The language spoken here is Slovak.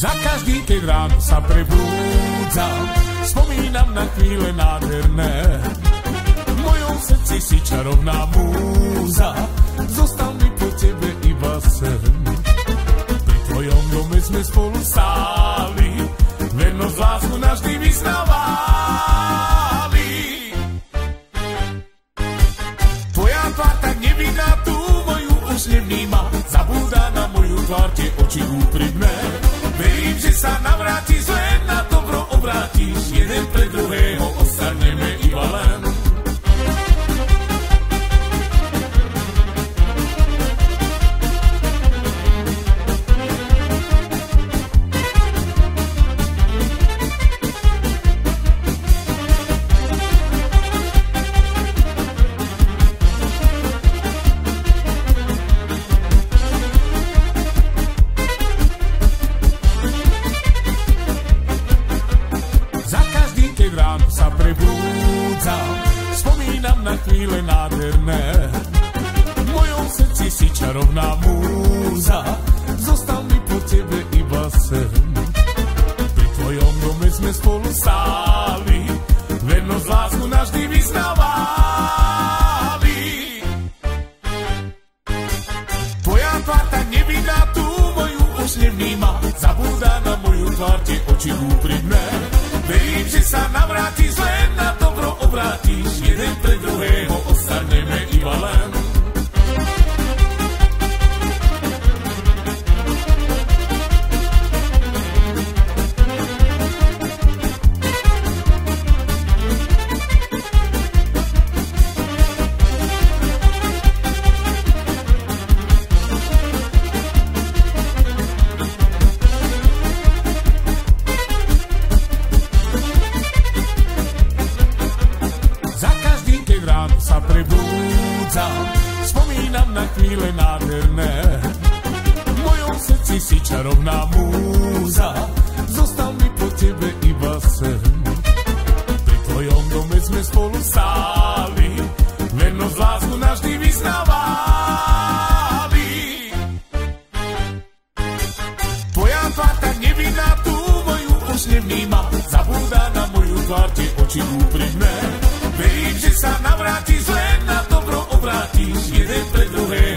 Za každý, keď ráno sa prebúdzam, spomínam na chvíle nádherné. V mojom srdci si čarovná múza, zostal mi po tebe iba sen. Pri tvojom dome sme spolu stáli, vernosť lásku navždy vyznávali. Tvoja tvár tak nevinná, tú moju už nevníma, zabúda na moju tvár tie oči úprimné. Baby, she's an sa prebúdzam, spomínam na chvíle nádherné. V mojom srdci si čarovná múza, zostal mi po tebe iba sen. Pri tvojom dome sme spolu stáli, vernosť lásku navždy vyznávali. Tvoja tvár tak nevinná, tú moju už nevníma, zabúda na moju tvár tie oči úprimné. Keď ráno sa prebúdzam, spomínam na chvíle nádherné. V mojom srdci si čarovná múza, zostal mi po tebe iba sen. Pri tvojom dome sme spolu stáli, vernosť lásku navždy vyznávali. Tvoja tvár tak nevinná, tú moju už nevníma, zabúda na moju tvár tie oči úprimné. y entre